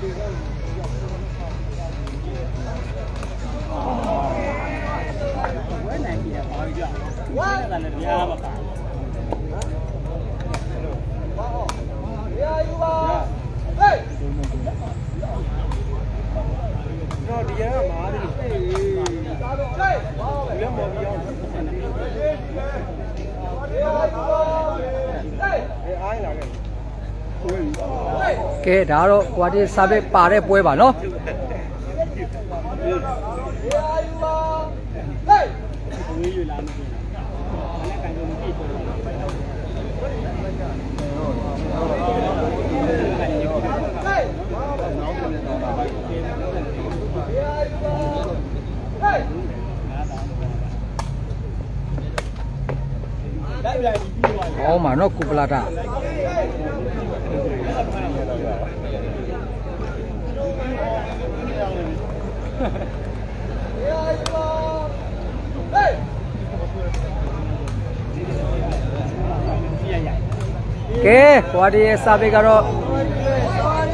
ဝဲနိုင်ပြီပါပြီ ကြောက်ဝါကလည်းတရားပါပါတော့ဒီကကမားတယ်ဟေးဒီလည်းမော်ပြီးအောင်ဟေးအားလာခဲ့ကိုယ်ကဲဒါကတော့ကွာတီစာပေပါတဲ့ပွဲပါနော်ဝေးယူလာမယ်အဲ့ကန်တော့မကြည့်ဘူးဟောမှာနော်ကုပလာတာ ကဲကွာတီရဲ့စာပေကတော့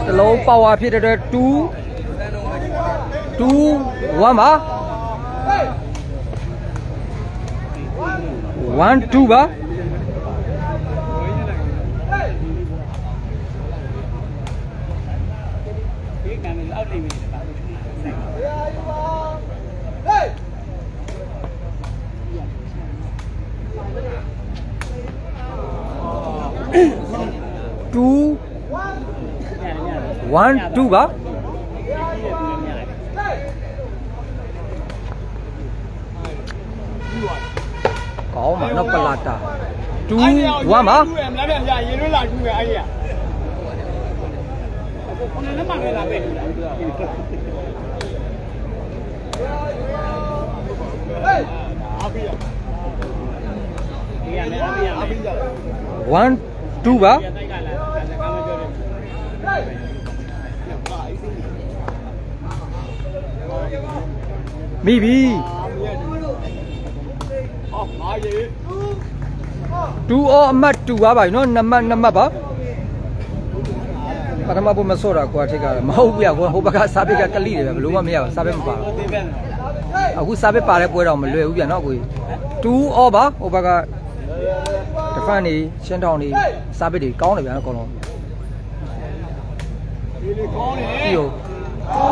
တလုံးပါဝါဖြစ်တဲ့အတွက်2 2 1ပါ1 2ပါ ဒီကံလေးအောက်နေပြီပါ 2 1 2ပါကောင်းပါနော်ပလာတာ2 1ပါမလားပြန်ရရင်လွတ်လာကူပဲအဲ့ရခုနလည်းမှလည်းလာပဲအားပြီးရဒီကလည်းအပြည့်ရအားမယ်ပြီးကြ1 2ပါ ရတိုက်ကလာစကားမပြောတယ် မိပြီအော်အားရ2 or အမှတ်2ပါပါနော်နံပါတ်နံပါတ်ပါပထမဘုမစောတာကွာထိတ်ကမဟုတ်ဘူးကွာဟိုဘက်ကစာပေကကလိတယ်ပဲဘလို့မှမရဘူးစာပေမပါဘူးဒီဘက်အခုစာပေပါတဲ့ပွဲတော့မလွယ်ဘူးပြန်နော်ကိုကြီး2 or ပါဟိုဘက်ကတဖန်နေရှင်းထောင်နေစာပေတွေကောင်းတယ်ဗျာအကုန်လုံးဒီလေးကောင်းနေပြီးရော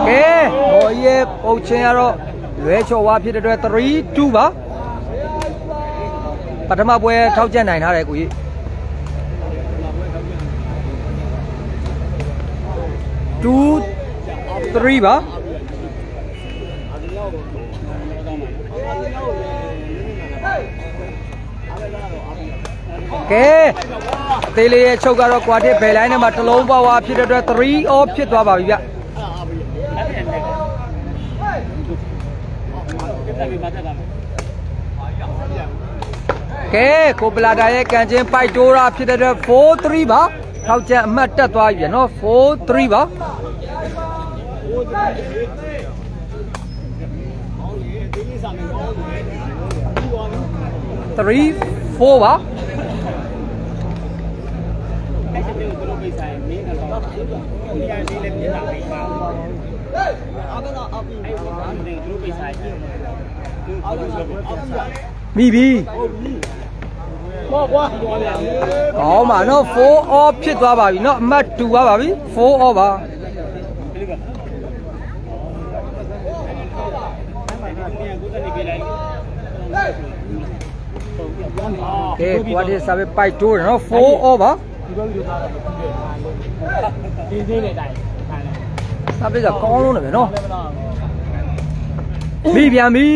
ကဲဘော်ရဲ့ပုတ်ချင်းကတော့ လွဲချော်ဝါဖြစ်တဲ့အတွက်3 2ပါပထမပွဲထောက်ချက်နိုင်ထားတယ်ကိုကြီး2 3ပါကဲအသေးလေးရဲ့ချုပ်ကတော့ကွာတစ်ဘယ်လိုင်းထဲမှာတစ်လုံးပါဝါဖြစ်တဲ့အတွက်3 off ဖြစ်သွားပါပြီဗျ အဲ့ဒါလည်းတ က်ပြီးပါတက်တာမယ်ကဲကိုပလာတာရဲ့ကန်ချင်းပိုက်တိုးတာဖြစ်တဲ့အတွက်4 3ပါထောက်ချက်အမှတ်တက်သွားပြီနော်4 3ပါ3 4ပါအဲ့ဒီကိုဘယ်လိုပိတ်ဆိုင်မင်းကတော့ဒီကနေ့လည်းပြတာပိတ်ပါအားကတော့အပီအဲ့ဒီကနေသူတို့ပိတ်ဆိုင်သူအားလုံးဆိုအပီ မိပြီဘောကွာဘောလေကောင်းပါနော်4 off ဖြစ်သွားပါပြီနော်အမှတ်2ပါပါပြီ4 off ပါဘယ်လိုကအဲ့မှာဒီနေရာကိုတက်နေပြလိုကက်ဲကွာတစ်စာပဲပိုက်တိုးတယ်နော်4 off ပါဒီသေးတဲ့အတိုင်းခိုင်းလိုက်စာပဲကကောင်းလုံးတယ်ပဲနော် မိပြန်ပြီ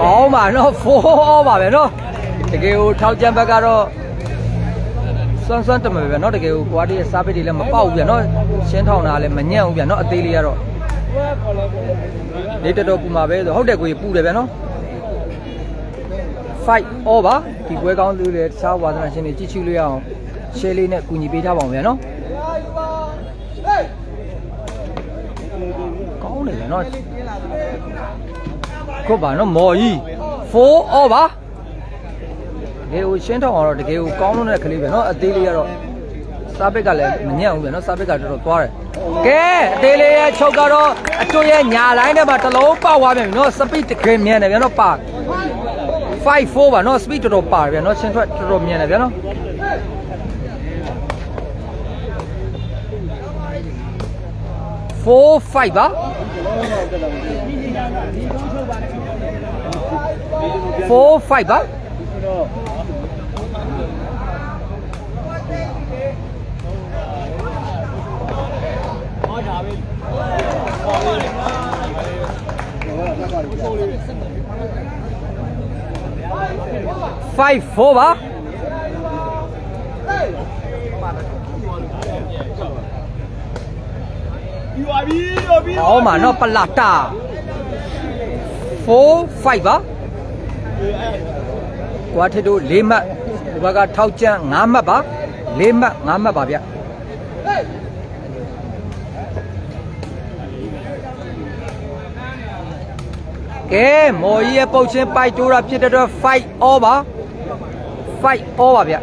ကောင်းပါနော်4ပါပဲနော်တကယ်ကိုထောက်ကြံဘက်ကတော့စွန်းစွန်းတမယ်ပဲနော်တကယ်ကိုကွာတီရဲ့စားပစ်တွေလည်းမပေါက်ဘူးဗျာနော်ရှင်းထောင်တာလည်းမညံ့ဘူးဗျာနော်အသေးလေးကတော့နေတော်တော်ပူမှာပဲဆိုဟုတ်တယ်ကိုကြီးပူတယ်ဗျာနော်5 over ဒီပွဲကောင်းသူတွေတခြားဝါသနာရှင်တွေကြည့်ချူလို့ရအောင် share လေးနဲ့ကူညီပေးထားပါအောင်ဗျာနော် မယ်ဗျာနော်ခုတ်ပါနော်မော်ကြီး4 all ပါတကယ်ကိုရှင်းထောင်အောင်တော့တကယ်ကိုကောင်းလို့တဲ့ကလေးပဲနော်အသေးလေးကတော့စားပက်ကလည်းမညံ့ဘူးပဲနော်စားပက်ကတော်တော်သွားတယ်ကဲအသေးလေးရဲ့ချုပ်ကတော့အကျွရဲ့ညာလိုင်းထဲမှာတလုံးပေါက်သွားပြန်ပြီနော်စပီဒတကယ်မြန်တယ်ဗျာနော်ပါ5 4ပါနော်စပီဒတော်တော်ပါတယ်ဗျာနော်ရှင်းထွက်တော်တော်မြန်တယ်ဗျာနော် 4 5ပါ4 5ပါဟောဒါပဲ ဟောလေးဟောလေးဟောလေး5 4ပါယူပါပြီတော့ပြီဟောမှာနော်ပလာတာ4 5ပါကွာထစ်တို့၄မှတ်ဒီဘက်ကထောက်ကျန်း5မှတ်ပါ၄မှတ်5မှတ်ပါဗျကဲမော်ကြီးရဲ့ပုတ်ချင်းပိုက်တိုးတာဖြစ်တဲ့အတွက်5 all ပါ5 all ပါဗျ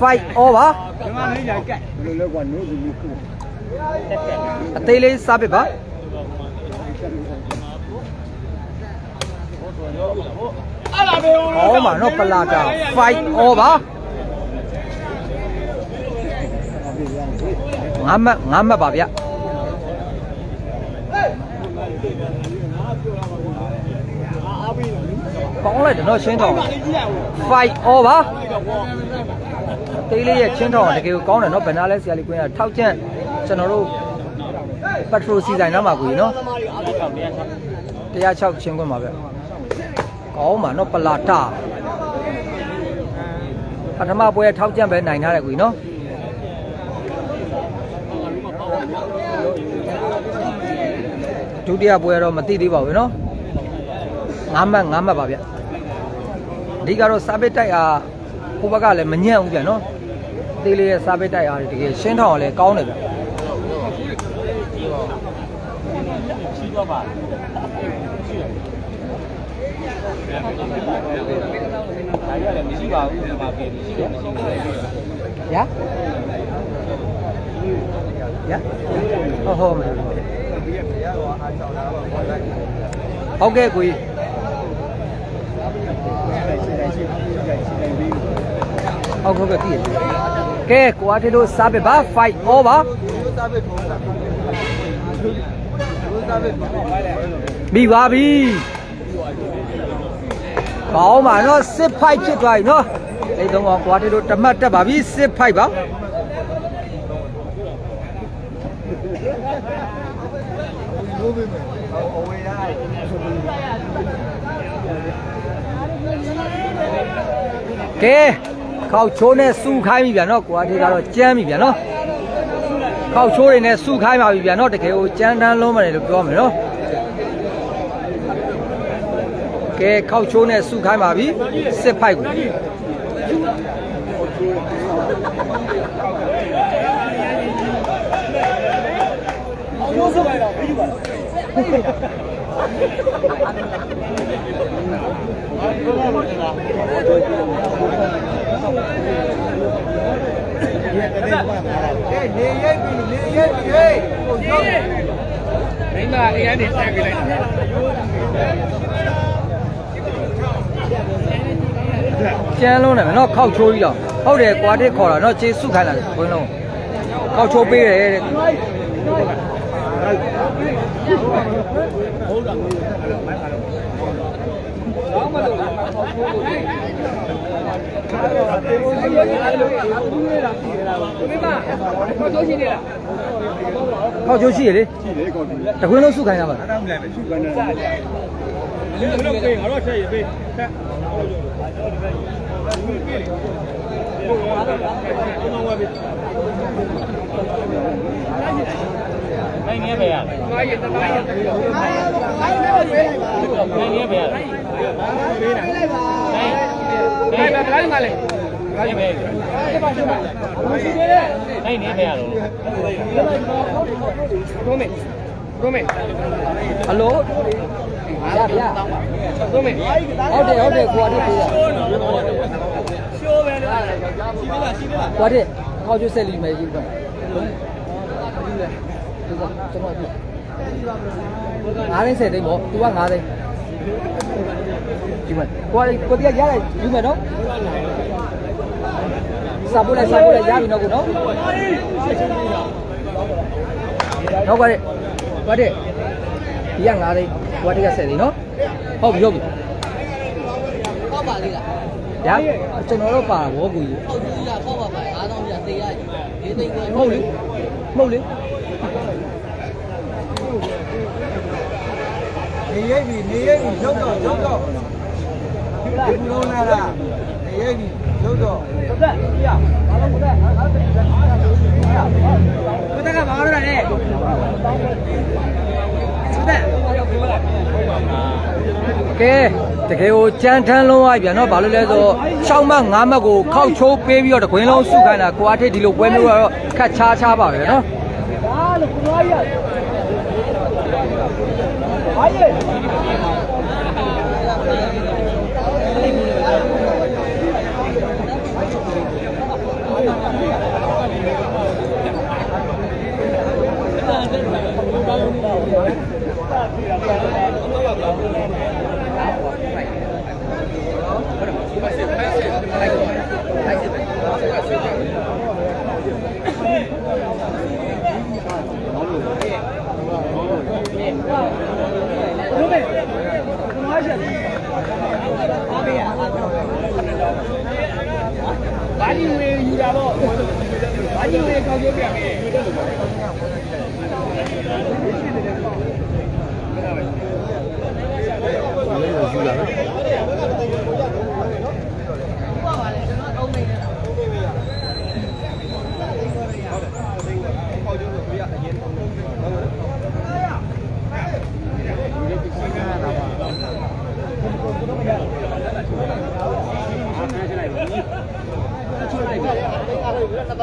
5 all ပါဒီမှာလေးရိုက်ကက်ဘယ်လိုလဲကွာနိုးစီလေးခုအသေးလေးစားပစ်ပါအဲ့ဒါပဲဟောမှာနော်ပလာတာ5 all ပါငါမှတ်ငါမှတ်ပါဗျအားပြီးတော့ကောင်းလိုက်တယ်နော်ရှင်းထောင်လေးကြည့်ရအောင်5 all ပါလိုက်တော့ဘောအ သေးလေးရဲ့ချင်းထောင်တကယ်ကိုကောင်းတယ်နော်ဗနာလဲဆရာလေးကွင်းကထောက်ကျန့်ကျွန်တော်တို့ပက်ထရိုစီဆိုင်နားမှာကိုကြီးနော်သမားတွေအားတော့တရားချ106ချင်းကွင်းပါဗျကောင်းပါနော်ပလာတာပထမပွဲထောက်ကျန့်ပဲနိုင်ထားတယ်ကိုကြီးနော်ဒုတိယပွဲတော့မသိသေးပါဘူးနော်၅မှတ်၅မှတ်ပါဗျအဓိကတော့စာပစ်တိုက်အားဟိုဘက်ကလည်းမညံ့ဘူးဗျနော်အ သေးလေးရဲ့စာပစ်တိုက်အားတွေတကယ်ရှင်းထောင်အောင်လည်းကောင်းတယ်ဗျရှိတော့ပါဒါရလည်းမရှိပါဘူးဒီမှာပြည်ရှိတယ်မရှိဘူး Ja? Ja? ဟုတ်ဟုတ်မယ်ဟုတ်ကဲ့ကိုကြီးဟုတ်ဟုတ်ကဲ့တည်ရ ကဲကိုအားထေလို့စားပဲပါ5 over မိပါပြီကောင်းပါနော်စစ်ဖိုက်ဖြစ်သွားပြီနော်အဲ့တော့ကွာထေလို့တမတ်တက်ပါပြီစစ်ဖိုက်ပါကဲ ခောက်ချိုးနဲ့စူခိုင်းပြီဗျာနော်ကိုအားထေကတော့ကြမ်းပြီဗျာနော်ခောက်ချိုးတွေနဲ့စူခိုင်းပါပြီဗျာနော်တကယ်ကိုကြမ်းတမ်းလုံးမတယ်လို့ပြောမယ်နော်ကဲခောက်ချိုးနဲ့စူခိုင်းပါပြီစစ်ဖိုက်ကိုအောင်လို့ဆို လိုက်တော့ပြီးပါမိမအေးရနေစမ်းပြလိုက်တာကျန်းလုံးတယ်ဗျာနော်ခောက်ချိုးကြီးတော့ဟုတ်တယ်ကွာတစ်ခေါ်တာနော်ခြေစုခိုင်းလာဘွင်းလုံးခောက်ချိုးပေးတယ်တဲ့ခောက်ချိုး ရှိရလေရှိတယ်ကောဒီတခွင်းလုံး စုခိုင်းတာပါအဲ့ဒါမလဲရှုပ်ကနေလူတို့ပြေငါတို့ဆက်ရပြေဆက်အော်ရောလူပြေလေဟိုကတော့တော့ဝယ်ပြီနိုင်နေပဲရနိုင်နေပဲရနိုင်နိုင်ပဲနိုင်နိုင်ပဲမလိုက်ပါလေအဲ့မဲ့အဲ့နေနေရတော့ကိုမေကိုမေဟယ်လိုရဗျာကိုမေဟုတ်တယ်ဟုတ်တယ်ကိုအတက်ပြေးတာရှိုးပဲလို့ရှိသေးလားရှိသေးလားကိုအတက်ခေါက်ကျွတ်ဆက်လီမယ်ယူတော့ ကျွန်တော်9သိန်း10သိန်းပေါ့ तू က9သိန်းဒီမှာကိုယ်ကိုတရားရတယ်ယူမယ်နော်စာပို့လိုက်စာပို့လိုက်ရပြီနော်ကိုနော်နော်ကွာတဲ့ကွာတဲ့ဒီက9သိန်းကွာတဲ့က10သိန်းနော်ဟုတ်ပြီဟုတ်ပြီပေါက်ပါလေးလားဒါကျွန်တော်တို့ပါတာဗောကိုကြီးပေါက်သူရပေါက်ပါပါ9000ပြသေးရလေးသိန်းခွဲမဟုတ်လေမဟုတ်လေ နေရိပ်ပြီနေရိပ်ပြီရုပ်တော့ရုပ်တော့ဒီလုံးလာတာနေရိပ်ပြီရုပ်တော့ဟုတ်တယ်ပြရဘာလို့ဟုတ်တယ်အဲ့ဒါကိုတက်ကဘာလို့လဲကဲတကယ်ကိုကြမ်းထမ်းလုံးလိုက်ပြန်တော့ဘာလို့လဲဆို6မှတ်5မှတ်ကိုခောက်ချိုးပေးပြီးတော့တခွင်းလုံးစုခိုင်းတာကိုအားထိပ်ဒီလိုပွဲမျိုးကတော့ခတ်ချားချားပါပဲနော်ဘာကြီး Спасибо. ဝေယူတာပေါ့ဘာကြီးဝေကောက်ကျိုးပြန်မယ် က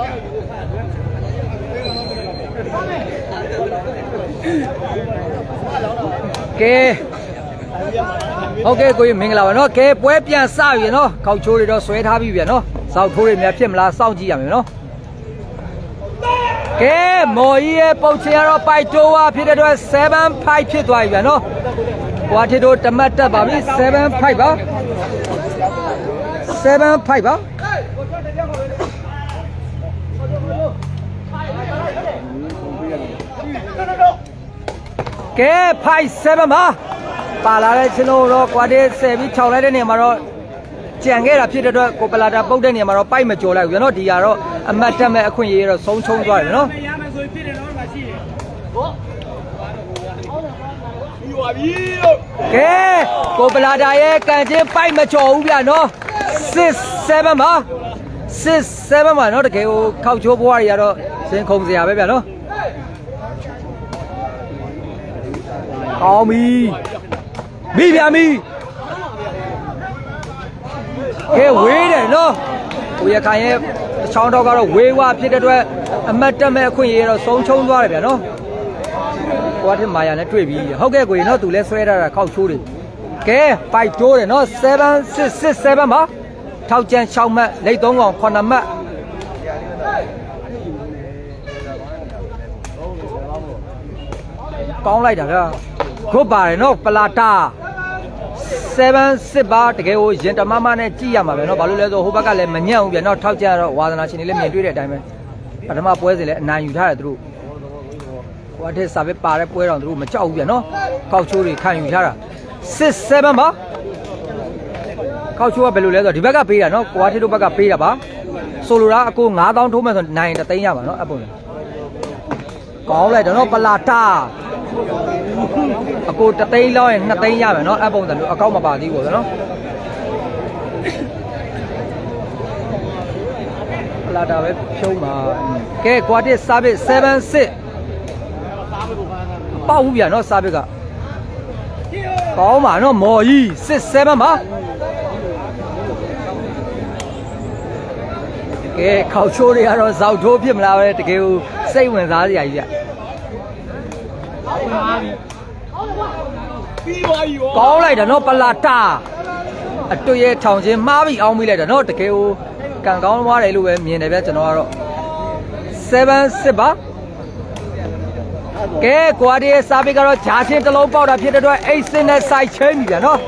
ဲဟုတ်ကဲ့ကိုကြီးမင်္ဂလာပါနော်ကဲပွဲပြန်စပြီနော်ခောက်ချိုးတွေတော့ဆွဲထားပြီပြန်နော်စောက်ထိုးတွေများဖြစ်မလားစောင့်ကြည့်ရမယ်နော်ကဲမော်ကြီးရဲ့ပုတ်ချင်ကတော့ပိုက်တိုးဝါဖြစ်တဲ့အတွက်7 5ဖြစ်သွားပြီပြန်နော်ကွာထီတို့တမတ်တက်ပါပြီ7 5ပါ7 5ပါ ကဲ5 7ပါပါလာတဲ့ချင်းတို့တော့ကွာတေး10ပြီး6လိုက်တဲ့နေရာမှာတော့ကြံခဲ့တာဖြစ်တဲ့အတွက်ကိုပလာတာပုတ်တဲ့နေရာမှာတော့ပိုက်မကြော်လိုက်ဘူးနော်ဒီကတော့အမတ်တက်မဲ့အခွင့်အရေးတော့ဆုံးချုံသွားတယ်နော်ရမယ်ဆိုရင်ဖြစ်တယ်နော်ဒီမှာရှိတယ်ကဲကိုပလာတာရဲ့ကန်ချင်းပိုက်မချော်ဘူးဗျာနော်6 7ပါ6 7ပါနော်တကယ်ကိုခောက်ချိုးဘွားတွေကတော့စင်ခုံစရာပဲဗျာနော် ကောင်းပြီမိဗျာမိကဲဝေးတယ်နော်ကိုရခိုင်ရဲ့ချောင်းတော့ကတော့ဝေးဝါဖြစ်တဲ့အတွက်အမတ်တက်မဲ့အခွင့်အရေးတော့ဆုံးချုံသွားတယ်ဗျာနော်ကိုကထမာယာနဲ့တွေ့ပြီဟုတ်ကဲ့ကိုရင်တော့သူလဲဆွဲထားတာခောက်ချိုးတယ်ကဲပိုက်တိုးတယ်နော်7667ပါထောက်ကျန်6မှတ်လိတ်3កောင်9မှတ် ကောင်းလိုက်တာဗျာဂုတ်ပါတယ်နော်ပလာတာ7 6ပါတကယ်ကိုရင်တမမနဲ့ကြည့်ရမှာပဲเนาะဘာလို့လဲဆိုဟိုဘက်ကလည်းမညံ့ဘူးဗျာเนาะထောက်ကြတော့ဝါသနာရှင်တွေလည်းမြင်တွေ့တဲ့အတိုင်းပဲပထမပွဲစဉ်လည်းအနိုင်ယူထားတယ်သူတို့ ဟိုအထက်စာပဲပါတဲ့ပွဲတော်သူတို့မကြောက်ဘူးပြန်နော်ကောက်ချိုးတွေခံယူထားတာ6 7ပါကောက်ချိုးကဘယ်လိုလဲဆိုတော့ဒီဘက်ကပေးတာနော်ကွာထစ်တို့ဘက်ကပေးတာပါဆိုလိုတာအကို9000ထိုးမယ်ဆိုနိုင်တသိန်းရပါနော်အပုံကောင်းလိုက်တော့နော်ပလာတာ အကိုတသိန်းလောက်ရင်2သိန်းရမယ်နော်အပုံတလို့အကောက်မပါသေးဘူးဆိုနော်ပလာတာပဲဖြုံးပါကဲကွာတစ်စာဘစ်76ပေါက်ဘူးဗျာနော်စာဘစ်ကကောင်းပါနော်မော်ကြီး67ပါကဲခေါက်ချိုးတွေကတော့ဇောက်ထိုးဖြစ်မလားပဲတကယ်ကိုစိတ်ဝင်စားစရာကြီးဗျ ပြီးသွားပြီဗောကောင်းလိုက်တာနော်ပလာတာအတွေ့ရထောင်ချင်းမှားပြီးအောင်မိလိုက်တာနော်တကယ်ကိုကံကောင်းသွားတယ်လို့ပဲမြင်တယ်ဗျကျွန်တော်ကတော့7 6ပါကဲကွာဒီရဲ့စာပေကတော့ဂျာချင်းတစ်လုံးပေါက်တာဖြစ်တဲ့အတွက်အိတ်စင်းနဲ့စိုက်ချင်းပြီဗျာနော်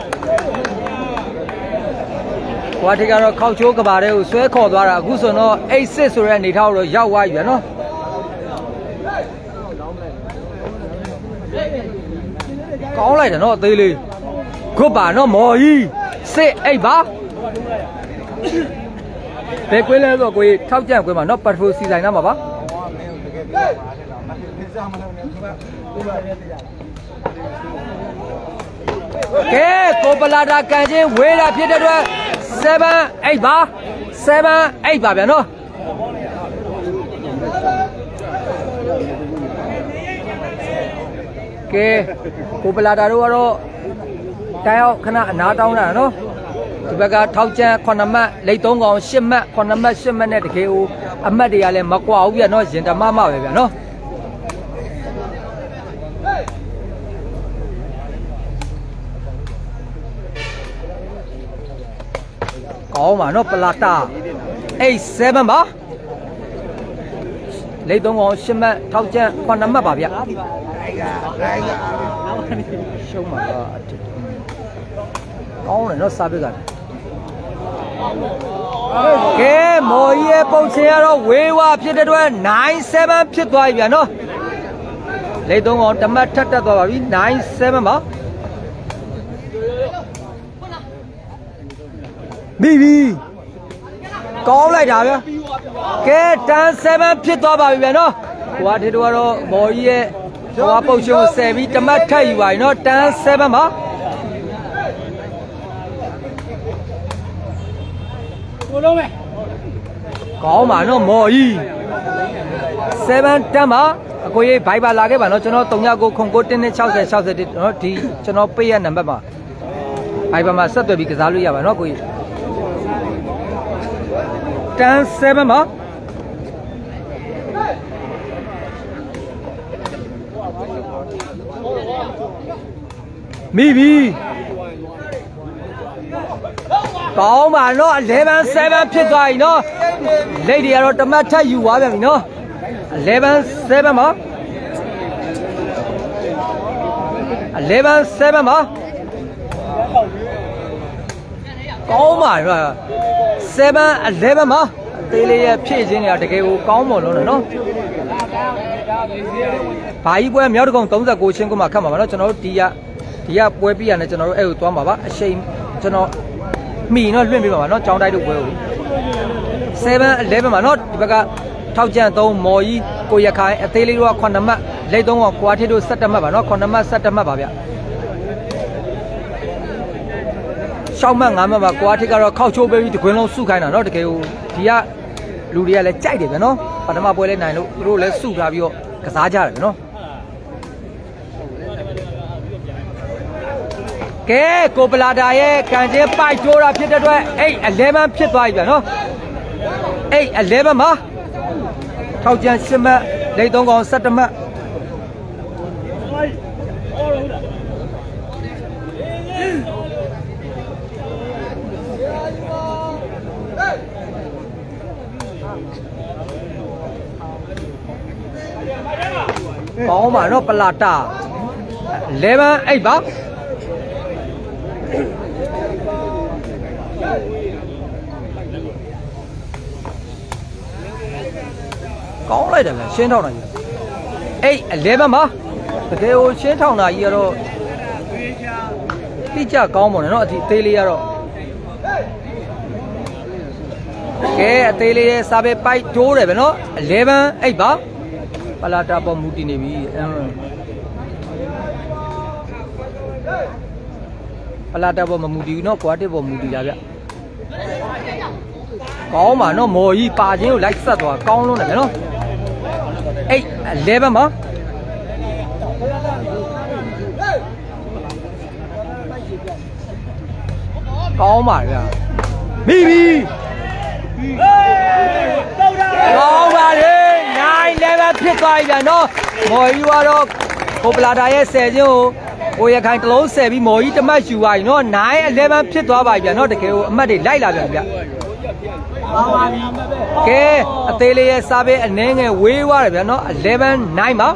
ကွာဒီကတော့ခောက်ချိုးကဘာတဲ့ကိုဆွဲခေါ်သွားတာအခုဆိုတော့အိတ်စစ်ဆိုတဲ့အနေထားကိုတော့ရောက်သွားပြီဗျာနော် ကောင်းလိုက်တယ်နော်အသေးလေးဂုတ်ပါနော်မော်ကြီးစစ်အိတ်ပါဘယ်ကွင်းလဲဆိုတော့ကိုကြီးထောက်ကြံကွင်းမှာနော်ပတ်ဖူစီဆိုင်နာမှာပါကဲကိုပလာတာကန်ချင်းဝေးတာဖြစ်တဲ့အတွက်7 8ပါ7 8ပါဗျာနော် ကဲကိုပလာတာတို့ကတော့တိုင်းအောင်ခဏအနားတောင်းတာနော်ဒီဘက်ကထောက်ချမ်း9မှတ်လိတ်3ကောင်10မှတ်9မှတ်10မှတ်နဲ့တကယ်ဟိုအမှတ်တွေကလည်းမကွာဘူးဗျာနော်ရင်တမမပဲဗျာနော်ကောင်းပါနော်ပလာတာ87ပါ လိတ်သုံးကောင်10မှတ်ထောက်ကျန်9မှတ်ပါဗျရှုံးပါတော့အတစ်ကောင်းတယ်နော်စားပစ်ကလည်းကဲမော်ကြီးရဲ့ပုံချင်ကတော့ဝေးဝါဖြစ်တဲ့အတွက်97ဖြစ်သွားပြီဗျာနော်လိတ်သုံးကောင်တစ်မှတ်ထက်တက်သွားပါပြီ97ပါမိပြီကောင်းလိုက်တာဗျာ ကဲတန်း7ဖြစ်သွားပါပြီဗျာနော်ဟိုကဒီတော့ကတော့မော်ကြီးရဲ့ဟိုကပုတ်ရှုံးဆယ်ပြီးတမတ်ထက်ယူပါပြီနော်တန်း7ပါကိုလုံးမယ်ကောင်းပါနော်မော်ကြီး7တန်းပါအကိုကြီးဘိုက်ပါလာခဲ့ပါနော်ကျွန်တော်39ခု9 60 60နော်ဒီကျွန်တော်ပေးရနံပါတ်ပါဘိုက်ပါမှာဆက်သွယ်ပြီးကစားလို့ရပါနော်ကိုကြီး တန်း7ပါမိပြီကောင်းပါနော်11 7ဖြစ်သွားပြီနော်လက်တွေကတော့တမတ်ထက်ယူသွားပြန်ပြီနော်11 7ပါ11 7ပါ ကောင်းပါနော်7 11ပါအသေးလေးရဲ့ဖြည့်ခြင်းတွေကတကယ်ကိုကောင်းမွန်လို့နော်ဘာကြီးပွဲမြောက်တကုံ39ချင်းကမှခတ်မှာပါနော်ကျွန်တော်တို့ဒီရဒီရပွဲပြီးရတယ်ကျွန်တော်တို့အဲ့ကိုသွားမှာပါအချိန်ကျွန်တော်မိနော်လွင့်ပြပါပါနော်ကြောင်းတိုက်တို့ပွဲကို7 11ပါနော်ဒီဘက်ကထောက်ကြံ3မော်ကြီးကိုရခိုင်အသေးလေးတို့က9မှတ်လက်3ကကွာထစ်တို့17မှတ်ပါနော်9မှတ်17မှတ်ပါဗျ ရှောက်မှတ်9မှတ်ပါကွာထစ်ကတော့ခောက်ချိုးပေးပြီးတကွင်းလုံးစုခိုင်းတာနော်တကယ်ကိုဒီကလူတွေကလည်းကြိုက်တယ်ဗျနော်ပထမပွဲလဲနိုင်လို့သူတို့လည်းစုထားပြီးတော့ကစားကြတယ်ဗျနော်ကဲကိုပလာတာရဲ့ကန်ချင်းပိုက်ထိုးတာဖြစ်တဲ့အတွက်အဲ့11ဖြစ်သွားပြီဗျနော်အဲ့11မှာထောက်ကြံ10မှတ်လိတ်3ကောင်17မှတ် ကောင်းပါနော်ပလာတာ11 8ပါကောင်းလိုက်တယ်ဗျရှင်းထောင်းတာကြီးအဲ့11ပါတကယ်ကိုရှင်းထောင်းတာကြီးကတော့တိကျကောင်းပါနော်အဒီအသေးလေးကတော့ကဲအသေးလေးရဲ့စာပေပိုက်တိုးတယ်ဗျနော်11 8ပါ ပလာတာပေါ်မူတည်နေပြီပလာတာပေါ်မမူတည်ဘူးနော်ကွာတစ်ပေါ်မူတည်တာဗျကောင်းပါနော်မော်ကြီးပါချင်းကိုလိုက်ဆက်သွားကောင်းလုံးတယ်နော်အဲ့လေဘက်မှာကောင်းပါဗျာမိပြီကောင်းပါလေ 9 level ဖြစ်သွားပြီဗျာနော်မော်ကြီးကတော့ကိုပလာတာရဲ့10ချင်းကိုကိုရခိုင်တလုံး10ပြီးမော်ကြီးတမတ်ယူသွားပြီနော်9 11ဖြစ်သွားပါပြီဗျာနော်တကယ်ကိုအမှတ်တွေလိုက်လာပြန်ဗျာကဲအသေးလေးရဲ့စားပေးအနှဲငယ်ဝေးသွားတယ်ဗျာနော်11 9ပါ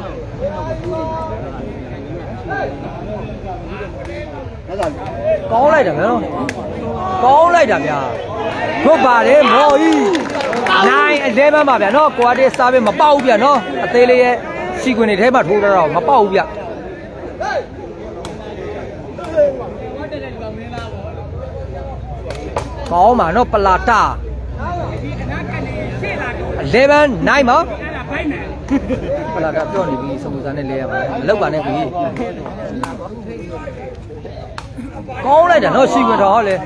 ကောင်းလိုက်တာဗျာနော်ကောင်းလိုက်တာဗျာဟုတ်ပါတယ်မော်ကြီး 9 11ပါဗျာနော်ကွာတေးစားပေးမပေါက်ဘူးဗျာနော်အသေးလေးရဲ့စီကွင်တွေထဲမှာထိုးတော့မပေါက်ဘူးဗျာကောင်းပါနော်ပလာတာ11 9ပါပလာတာပြောနေပြီစမူစာနဲ့လဲရပါမယ်မလောက်ပါနဲ့ပြီကောင်းလိုက်တာနော်စီကွင်တော်ဟောလေ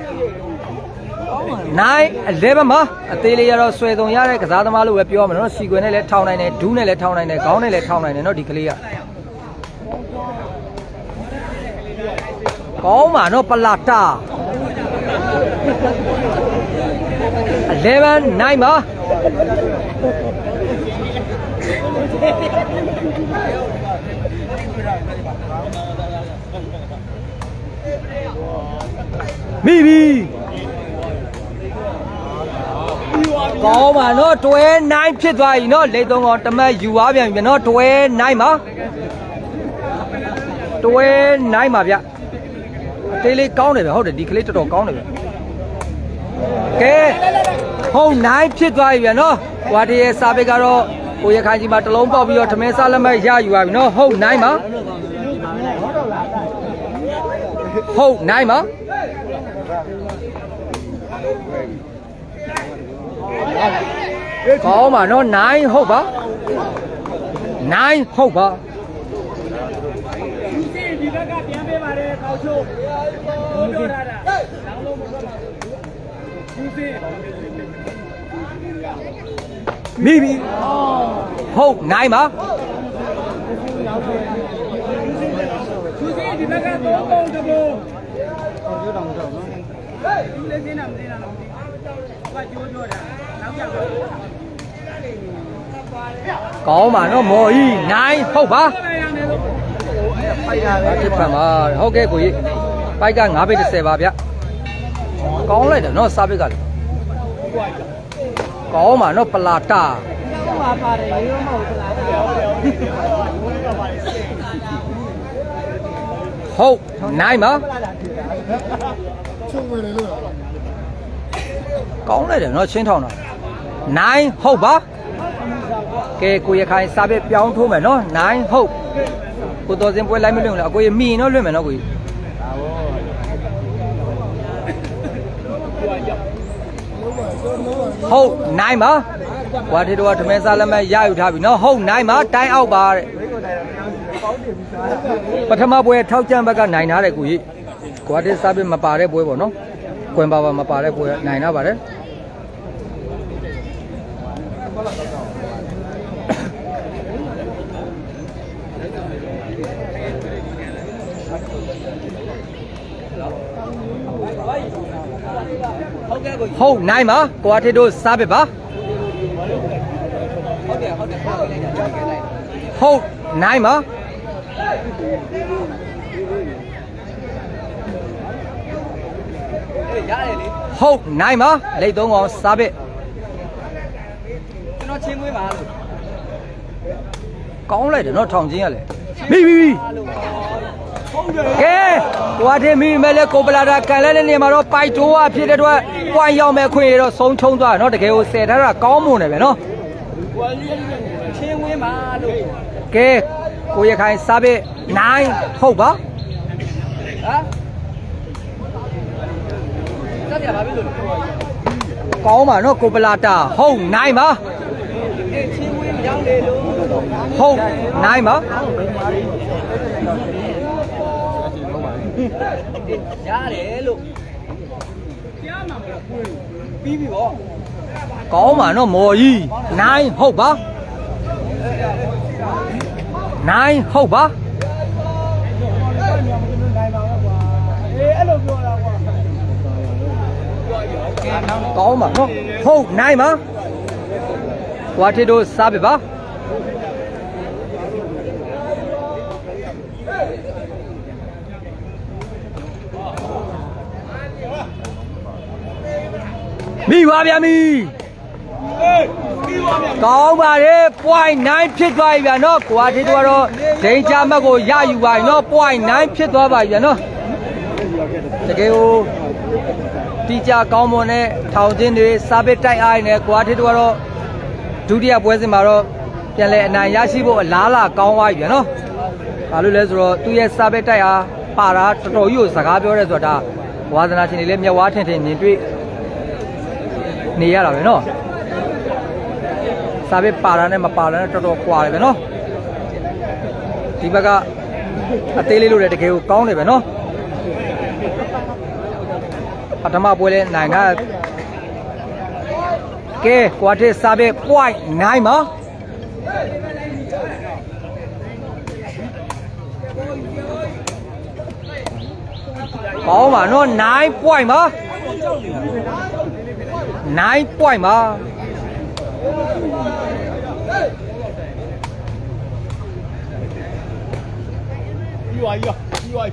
9 11မှာအသေးလေးရတော့ဆွဲစုံရတဲ့ကစားသမားလို့ပဲပြောမှာနော်စီကွင်နဲ့လည်းထောင်းနိုင်တယ်ဒူးနဲ့လည်းထောင်းနိုင်တယ်ခေါင်းနဲ့လည်းထောင်းနိုင်တယ်နော်ဒီကလေးကကောင်းပါနော်ပလာတာ11 9ပါမိပြီ ကောင်းပါနော်တွဲ9ဖြစ်သွားပြီနော်လေသုံးကောင်တမတ်ယူသွားပြန်ပြီနော်တွဲ9ပါတွဲ9ပါဗျအသေးလေးကောင်းတယ်ဗျဟုတ်တယ်ဒီကလေးတော်တော်ကောင်းတယ်ဗျကဲဟုတ်9ဖြစ်သွားပြီဗျနော်ဟွာတရဲ့စာပေကတော့ကိုရခိုင်ကြီးမှာတလုံးပေါက်ပြီးတော့ထမင်းစားလက်မရယူပါပြီနော်ဟုတ်9ပါဟုတ်9ပါ ကောင်းပါနော်9ဟုတ်ပါ9ဟုတ်ပါဒီဘက်ကပြန်ပေးပါတယ်ကောက်ချိုးပြောထားတာလောင်းလုံးမဟုတ်ဘူးစီမိပြီဟုတ်နိုင်ပါသူစီဒီဘ က်ကသုံးပုံတပုံပြောတော့မတော့နော်သူလည်းစင်းတာမစင်းတာတော့ဘာကြိုးပြောတာနောက်ကြတော့ကောင်းပါနော်မော်ကြီးနိုင်ဟုတ်ပါလိုက်ရတယ်လို့တစ်ဖက်ပါဟုတ်ကဲ့ကိုကြီးပိုက်က9ဘိတ်30ပါဗျကောင်းလိုက်တယ်နော်စားဘိတ်ကလေကောင်းပါနော်ပလာတာဟုတ်နိုင်ပါကောင်းလိုက်တယ်နော်ချင်းထောင်တာ နိုင်ဟုတ်ပါကဲကိုရခိုင်စားဘိတ်ပြောင်းထိုးမယ်နော်နိုင်ဟုတ်ကိုတော်စင်ပွဲလိုက်မလွင့်ဘူးလားအကိုရမိရင်တော့လွင့်မယ်နော်ကိုကြီးဟုတ်နိုင်ပါဝါထေတော်ကဓမဲစားလက်မဲ့ရယူထားပြီနော်ဟုတ်နိုင်ပါတိုင်းအောက်ပါတဲ့ပထမပွဲထောက်ကြံဘက်ကနိုင်ထားတယ်ကိုကြီးကွာတစ်စားပြီးမပါတဲ့ပွဲပေါ့နော်ကွင်ပါပါမပါတဲ့ပွဲနိုင်တာပါတယ် ဟုတ်နိုင်ပါကွာထေတို့စားပဲပါဟုတ်နိုင်ပါဟုတ်နိုင်ပါလိတ်သုံးကောင်စားပဲကျွန်တော်ချင်းမွေးပါလို့ကောင်းလိုက်တယ်နော်ထောင်ချင်းရလေမိမိ မိကဲကွာထေမိမဲလဲကိုပလာတာကန်လဲတဲ့နေရာမှာတော့ပိုက်တိုးဝဖြစ်တဲ့အတွက်ပွိုင်ရောက်မဲ့ခွင့်ရတော့ဆုံးချုံသွားတယ်နော်တကယ်ကိုဆယ်ထားတာကောင်းမွန်တယ်ပဲနော်ဝါလီချင်းမွေးပါလို့ကဲကိုရခိုင်စားပဲနိုင်ဟုတ်ပါဟမ်တက်ကြပါပြီလို့ကောင်းပါနော်ကိုပလာတာဟုတ်နိုင်ပါအေးချင်းမွေးရောင်းလေလို့ဟုတ်နိုင်ပါ ရတယ်လို့ကြားမှာမလို့ပြီးပြီဗောကောင်းပါနော်မော်ကြီးနိုင်ဟုတ်ပါနိုင်ဟုတ်ပါအေးအဲ့လိုပြောတာကွာကောင်းပါနော်ဟုတ်နိုင်ပါကွာထစ်တို့စားပြပါ မိပါဗျာမိကောင်းပါတယ် point 9ဖြစ်သွားပြီဗျာနော်ကွာထစ်တို့ကတော့ဒိန်ချမတ်ကိုရယူပါပြီနော် point 9ဖြစ်သွားပါပြီဗျာနော်တကယ်ကိုတီကြကောင်းမွန်တဲ့ထောင်ချင်းတွေစာပစ်တိုက်အားနဲ့ကွာထစ်တို့ကတော့ဒုတိယပွဲစဉ်မှာတော့ပြန်လဲအနိုင်ရရှိဖို့အလားလာကောင်းသွားပြီဗျာနော်ဘာလို့လဲဆိုတော့သူ့ရဲ့စာပစ်တိုက်အားပါတာတော်တော်ကြီးကိုစကားပြောရဲဆိုတာဝါသနာရှင်တွေလည်းမျက်ဝါးထင်ထင်မြင်တွေ့ နေရတာပဲနော်စာပစ်ပါတာနဲ့မပါတာနဲ့တော်တော်ကွာတယ်ပဲနော်ဒီဘက်ကအသေးလေးလို့လည်းတကယ်ကိုကောင်းတယ်ပဲနော်ပထမပွဲလဲနိုင်တာကဲကွာတစ်စာပစ် point 9မှာကောင်းပါနော်9 point ပါ 9 point ပါ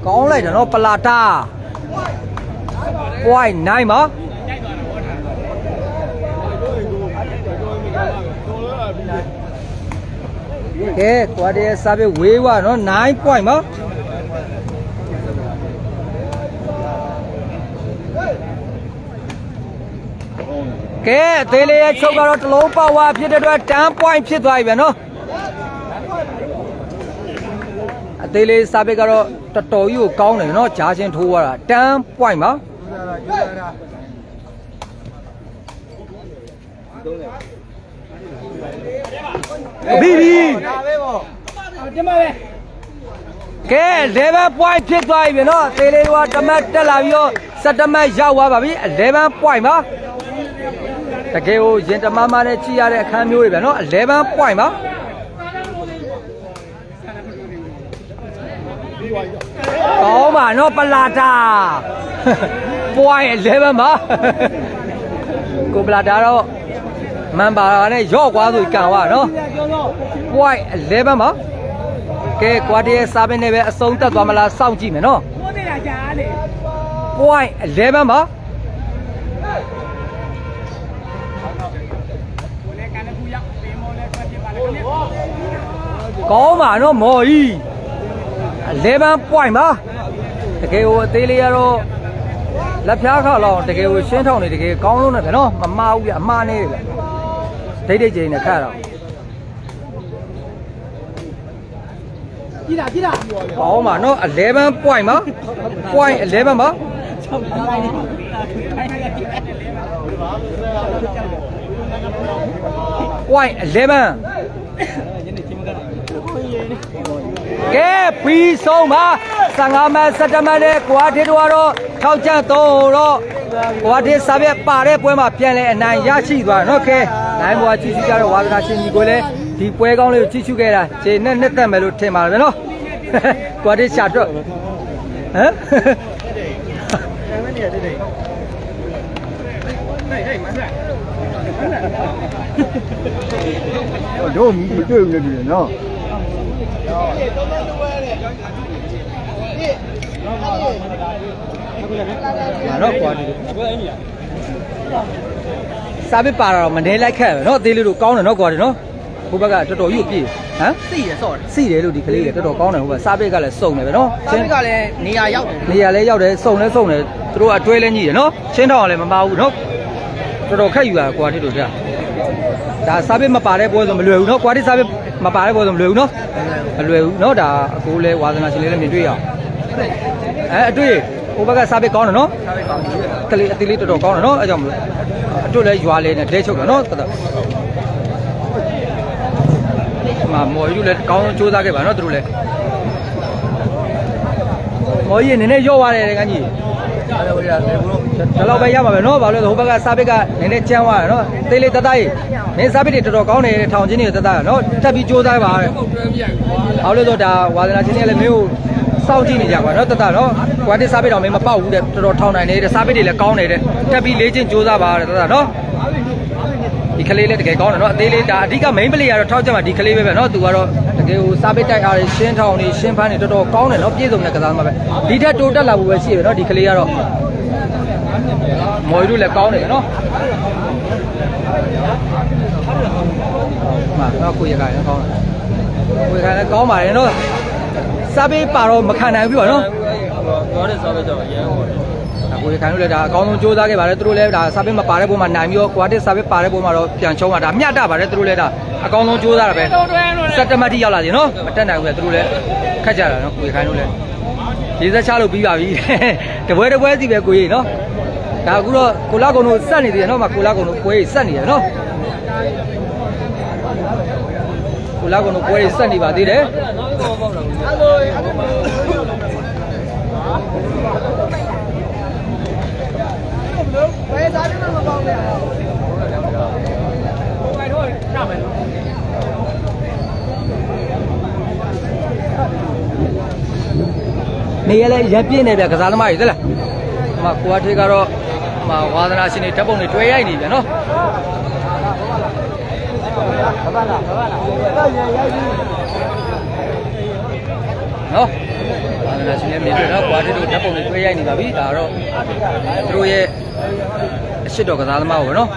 ကောင်းလိုက်တယ်နော်ပလာတာ point 9ပါကဲကွာတဲ့စာပေဝေးွားနော်9 point ပါ ကဲအသေးလေးရဲ့ချုပ်ကတော့တလုံးပေါက်ဝါဖြစ်တဲ့အတွက်10 point ဖြစ်သွားပြီဗျာနော်အသေးလေးစာပေကတော့တော်တော်ကြီးကိုကောင်းတယ်နော်ဂျာချင်းထိုးသွားတာ10 point ပါဘီဘီဒါပဲပေါ့ကဲ11 point ဖြစ်သွားပြီဗျနော်သေးလေးကတမတ်တက်လာပြီးတော့7မတ်ရောက်သွားပါပြီ11 point ပါ တကယ်ကိုရင်တမမနဲ့ကြည့်ရတဲ့အခန်းမျိုးတွေဗျနော်11 point ပါကောင်းပါနော်ပလာတာ point 11ပါကိုပလာတာတော့မန်ပါနဲ့ရော့ကွာဆိုကန်သွားနော် point 11ပါကဲကွာတရဲ့စားပင်းနဲ့ပဲအဆုံးတက်သွားမလားစောင့်ကြည့်မယ်နော် point 11ပါ ကောင်းပါနော်မော်ကြီး11 point ပါတကယ်ကိုအသေးလေးရတော့လက်ဖျားခါလောက်တကယ်ကိုရှင်းထောင်နေတကယ်ကောင်းလုံးနဲ့ဗျနော်မမှားဘူးပြအမှားနေတယ်ဗျဒိတ်ဒိတ်ချင်းနဲ့ခါတော့ပြည်တာပြည်တာကောင်းပါနော်11 point ပါ point 11ပါ point 11 ကဲပြီးဆုံးပါ15မတ်17မတ်နဲ့ကွာတစ်တော့တော့ထောက်ချ3တော့ကွာတစ်စာပြက်ပါတဲ့ပွဲမှာပြန်လဲအနိုင်ရရှိသွားတယ်နော်ကဲနိုင်ဘွားကြည့်ကြတဲ့ဝါသနာရှင်ကြီးကိုလည်းဒီပွဲကောင်းလေးကိုကြည့်ရှုခဲ့တာခြေနဲ့နှစ်သက်မယ်လို့ထင်ပါတယ်နော်ကွာတစ်ရှာတော့ဟမ်တို့မတွေ့ဘူးလေပြီနော် ဟာတော့ကွာဒီစာပစ်ပါတော့မနေလိုက်ခက်ပဲเนาะသေးလေးတို့ကောင်းတယ်เนาะကွာဒီเนาะဟိုဘက်ကတော်တော်ကြီးကိုပြည့်ဟမ် သိရဆော့တယ် စီတယ်လို့ဒီကလေးကတော်တော်ကောင်းတယ်ဟိုဘက်စာပစ်ကလည်းစုံတယ်ပဲเนาะ စာပစ်ကလည်းနေရာရောက်တယ် နေရာလဲရောက်တယ်စုံလဲစုံတယ်သူတို့အတွဲလဲညှိတယ်เนาะချင်းထောင်ကလည်းမပါဘူးเนาะတော်တော်ခက်ယူတာကွာတိတို့ကြာဒါစာပစ်မပါတဲ့ပွဲဆိုမလွယ်ဘူးเนาะကွာတိစာပစ် မပါတဲ့ဘောဆိုမလွယ်ဘူးနော်မလွယ်ဘူးနော်ဒါအကိုလည်းဝါသနာရှင်လေးလည်းမြင်တွေ့ရအောင်အဲအတွေ့ဟိုဘက်ကစားပစ်ကောင်းတယ်နော်စားပစ်ကောင်းတယ်ကလေးအသေးလေးတော်တော်ကောင်းတယ်နော်အဲကြောင့်မလို့အတွေ့လည်းရွာလေးနဲ့ဒဲချုပ်တယ်နော်မမော်ယူလည်းကောင်းစူးစမ်းခဲ့ပါနော်သူတို့လည်းမော်ယူနည်းနည်းရော့သွားတယ်ကန်ကြီးဒါတော့ပဲရမှာပဲနော်ဘာလို့လဲဟိုဘက်ကစားပစ်ကနည်းနည်းချမ်းသွားတယ်နော်သေးလေးတသားကြီး မင်းစားပစ်တွေတော်တော်ကောင်းတယ်ထောင်ချင်းတွေတသားနော်တက်ပြီးစူးစမ်းပါတဲ့ဘာလို့လဲဆိုတော့ဒါဝါသနာချင်းတွေကလည်းမင်းကိုစောင့်ကြည့်နေကြကွာနော်တသားနော်ကွာတစ်စားပစ်တော့မင်းမပေါက်ဘူးတဲ့တော်တော်ထောင်နိုင်နေတဲ့စားပစ်တွေလည်းကောင်းနေတဲ့တက်ပြီးလေးချင်းစူးစမ်းပါတဲ့တသားနော်ဒီကလေးလေးတကယ်ကောင်းတယ်နော်အသေးလေးဒါအဓိက main play ကတော့ထောက်ချက်မှာဒီကလေးပဲပဲနော်သူကတော့တကယ်ဟိုစားပစ်တိုက်အားတွေရှင်းထောင်တွေရှင်းဖန်းတွေတော်တော်ကောင်းတယ်နော်ပြည့်စုံတဲ့ကစားသမားပဲဒီထက်တိုးတက်လာဖို့ပဲရှိတယ်နော်ဒီကလေးကတော့မော်ရီတို့လည်းကောင်းတယ်နော် မှာတော့ကိုရကလည်းကောင်းတယ်ကိုရကလည်းကောင်းပါတယ်နော်စားပစ်ပါတော့မခံနိုင်ဘူးပေါ့နော်ပြောတဲ့စားပဲကြောင့်ရမ်းဟောတယ်ဒါကိုရခိုင်တို့လည်းဒါအကောင်းဆုံးစူးစမ်းခဲ့ပါတယ်သူတို့လည်းဒါစာပစ်မပါတဲ့ပုံမှာနိုင်ပြီးတော့ကွာတစ်စာပစ်ပါတဲ့ပုံမှာတော့ပြန်ချုံးတာဒါမျှတပါတယ်သူတို့လည်းဒါအကောင်းဆုံးစူးစမ်းတာပဲစက်တမတ်တိရောက်လာတယ်နော်မတက်နိုင်ဘူးလေသူတို့လည်းခက်ကြတာနော်ကိုရခိုင်တို့လည်းရေးစက်ချလို့ပြီးပါပြီတပွဲတပွဲစီပဲကိုကြီးနော်ဒါအခုတော့ကိုလာကုံတို့စက်နေသေးတယ်နော်မကိုလာကုံတို့ပွဲကြီးစက်နေတယ်နော်ကို လာကုံတို့ပွဲကြီးစက်နေပါသေးတယ်နေရလဲရက်ပြင်းနေပြကစားသမားကြီးသလားအမကိုအထေကတော့အမဝါသနာရှင်တွေဓာတ်ပုံတွေတွဲရိုက်နေပြန်နော် နော်ဝါသနာရှင်တွေမြင်တယ်နော်ကိုအထေတို့ဓာတ်ပုံတွေတွဲရိုက်နေပါပြီဒါတော့သူတို့ရဲ့အရှိတော်ကစားသမားကိုပဲနော်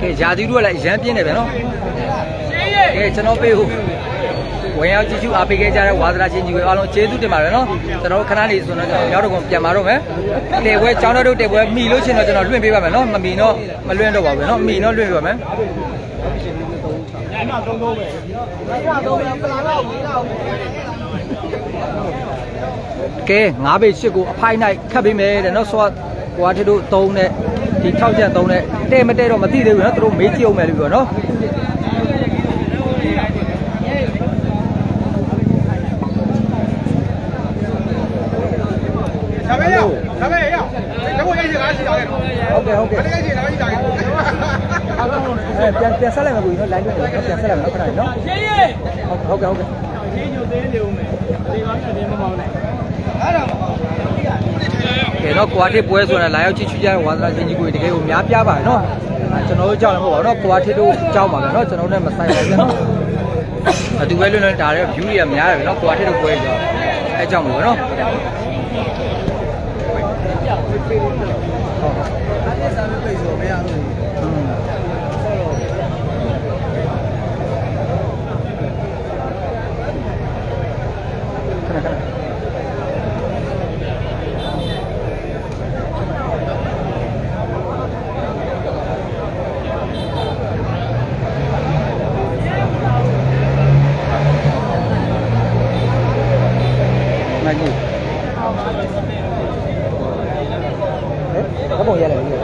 ကဲယာတီတို့ကလည်းအရန်ပြင်းနေပဲနော်ကဲကျွန်တော်ပေးဟုတ် ဝင်ရောက်ကြည့်ရှုအားပေးခဲ့ကြတဲ့ဝါသနာချင်းကြီးတွေအားလုံးကျေးဇူးတင်ပါတယ်နော်ကျွန်တော်ခဏလေးဆိုတော့ကျွန်တော်ရောက်တော့ကုန်ပြန်มาတော့မယ်တေပွဲကျောင်းတော်တို့တေပွဲမိလို့ရှင်တော့ကျွန်တော်လွှင့်ပေးပါမယ်နော်မမီတော့မလွှင့်တော့ပါဘူးနော်မိတော့လွှင့်ပေးပါမယ်ကဲ9ပေ8ကိုအဖိုင်းနိုင်ခတ်ပေးမယ်တဲ့နော်ဆိုတော့ဟိုအထက်တို့3နဲ့ဒီ6ချက်3နဲ့တဲ့မတဲ့တော့မသိသေးဘူးနော်သူတို့မေးကြည့်အောင်မယ်လို့ပြောနော် ဒါပဲရဒါပဲရဒါကိုရိုက်ချင်လားရှိတာလေ ဟုတ်ကဲ့ဟုတ်ကဲ့ဒါရိုက်ချင်လားရှိတာလေအဲပြန်ပြန်ဆက်လိုက်မယ်ကိုကြီးနော် line တွေ့ပြန်ဆက်လိုက်မယ်နော်ခဏလေးနော်ရှင်းရေဟုတ်ကဲ့ဟုတ်ကဲ့ဒီညိုသေးနေဦးမယ်ဒီကောင်းတဲ့မမောင်းနဲ့ကဲတော့ကွာထစ်ပွဲဆိုရင်လာရောက်ကြည့်ချူကြတဲ့ဝါသနာချင်းကြီးကိုတကယ်ကိုများပြပါနော်အဲကျွန်တော်တို့ကြောက်လည်းမဟုတ်ပါဘူးနော်ကွာထစ်တို့ကြောက်ပါပဲနော်ကျွန်တော်တို့နဲ့မဆိုင်ပါဘူးနော်အတူပဲလွန်းလွန်းဒါတဲ့ view တွေကများတယ်ပဲနော်ကွာထစ်တို့ပွဲကြောက်အဲကြောင့်မလို့နော် ဟုတ်အဲ့ဒီစာမေးပိတ်ဆိုမရဘူး อืมခဏခဏမကြီးဟဲ့ဘာပုံရလဲဒီလို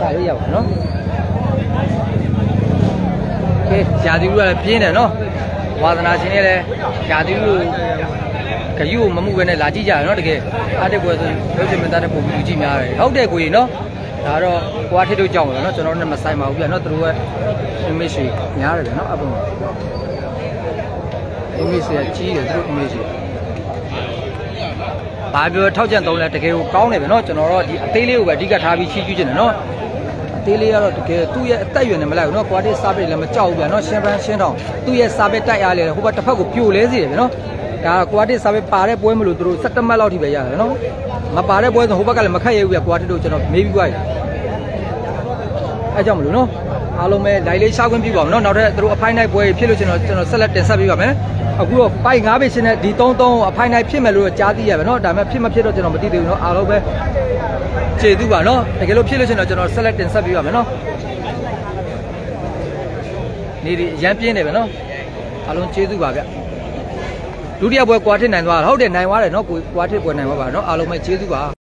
စာရေးရပါနော် ကဲယာတိလူကလည်းပြင်းတယ်နော်ဝါသနာရှင်တွေလည်းယာတိလူခယူကိုမမှုပဲနဲ့လာကြည့်ကြရနော်တကယ်အားတက်ပွဲဆိုရုပ်ရှင်မသားတဲ့ပုံပြီးကြည့်များတယ်ဟုတ်တယ်ကိုကြီးနော်ဒါတော့ကိုအားထစ်တို့ကြောက်ပါနော်ကျွန်တော်တို့နဲ့မဆိုင်ပါဘူးပြနော်သူတို့ရဲ့ image တွေများတယ်ဗျနော်အပုံ image တွေကကြီးတယ်သူတို့ image တွေဘာပြောထောက်ကြံသုံးလဲတကယ်ကိုကောင်းတယ်ဗျနော်ကျွန်တော်တို့ဒီအသေးလေးကိုပဲအဓိကထားပြီးချီးကျူးခြင်းတယ်နော်အ သေးလေးကတော့တကယ်သူ့ရဲ့အသက်အရွယ်နဲ့မလိုက်ဘူးနော်ကွာတစ်စားပိတ်လည်းမကြောက်ဘူးဗျာနော်ရှင်းပန်းရှင်းတောင်သူ့ရဲ့စားပိတ်တိုက်အားလေဟိုဘက်တစ်ဖက်ကိုပြိုလဲစေတယ်ဗျာနော်ဒါကွာတစ်စားပိတ်ပါတဲ့ပွဲမလို့သူတို့17မှတ်လောက်ထိပဲရတယ်နော်မပါတဲ့ပွဲဆိုဟိုဘက်ကလည်းမခက်ရဘူးဗျာကွာတစ်တို့ကျွန်တော်မေးပြီးွားရအဲကြောင့်မလို့နော်အားလုံးပဲ live လေးရှားခွင့်ပြုပါမယ်နော်နောက်ထပ်သူတို့အဖိုင်းနိုင်ပွဲဖြစ်လို့ကျွန်တော်ကျွန်တော်ဆက်လက်တင်ဆက်ပေးပါမယ်အခုတော့ပိုက်9ပိရှင်နဲ့ဒီ3 3အဖိုင်းနိုင်ဖြစ်မယ်လို့ကြားသိရပါမယ်နော်ဒါပေမဲ့ဖြစ်မဖြစ်တော့ကျွန်တော်မသိသေးဘူးနော်အားလုံးပဲ ကျေးဇူးပါနော်တကယ်လို့ဖြစ်လို့ရှိရင်တော့ကျွန်တော် select တင်ဆက်ပြီးပါမယ်နော်နေဒီရန်ပြင်းတယ်ပဲနော်အားလုံးကျေးဇူးပါဗျဒုတိယပွဲကွာထစ်နိုင်သွားတာဟုတ်တယ်နိုင်သွားတယ်နော်ကွာထစ်ပွဲနိုင်သွားပါနော်အားလုံးပဲကျေးဇူးပါ